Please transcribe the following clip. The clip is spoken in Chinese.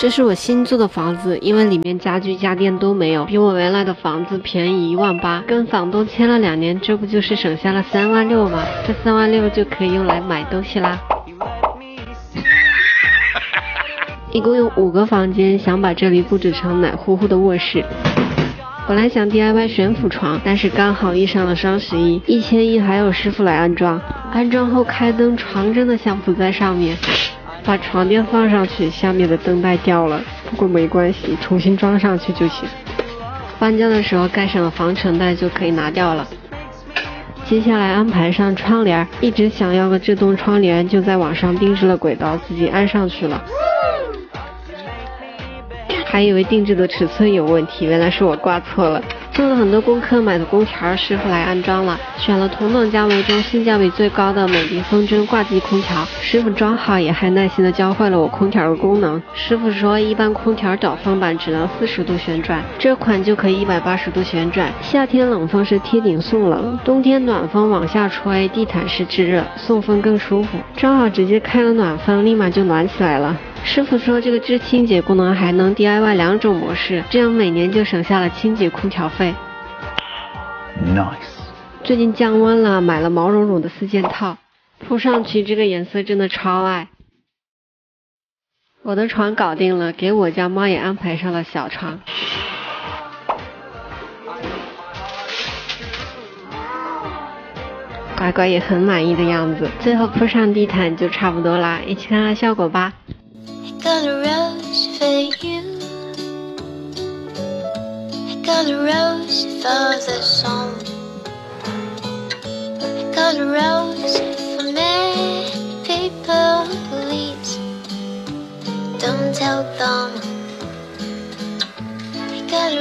这是我新租的房子，因为里面家具家电都没有，比我原来的房子便宜一万八。跟房东签了两年，这不就是省下了三万六吗？这三万六就可以用来买东西啦。一共有五个房间，想把这里布置成奶乎乎的卧室。本来想 DIY 悬浮床，但是刚好遇上了双十一，一千一还有师傅来安装。安装后开灯，床真的像不在上面。把床垫放上去，下面的灯带掉了，不过没关系，重新装上去就行。搬家的时候盖上了防尘袋就可以拿掉了。接下来安排上窗帘，一直想要个自动窗帘，就在网上定制了轨道，自己安上去了。还以为定制的尺寸有问题，原来是我挂错了。做了很多功课，买的空调师傅来安装了，选了同等价位中性价比最高的美的风筝挂机空调。师傅装好也还耐心的教会了我空调的功能。师傅说，一般空调导风板只能四十度旋转，这款就可以一百八十度旋转。夏天冷风是贴顶送冷，冬天暖风往下吹，地毯式制热，送风更舒服。装好直接开了暖风，立马就暖起来了。师傅说，这个智清洁功能还能 DIY 两种模式，这样每年就省下了清洁空调费。Nice。最近降温了，买了毛茸茸的四件套，铺上去这个颜色真的超爱。我的床搞定了，给我家猫也安排上了小床。乖乖也很满意的样子，最后铺上地毯就差不多啦，一起看看效果吧。Got a rose for you. I got a rose for the song. I got a rose for many people leaves. Don't tell them. I got a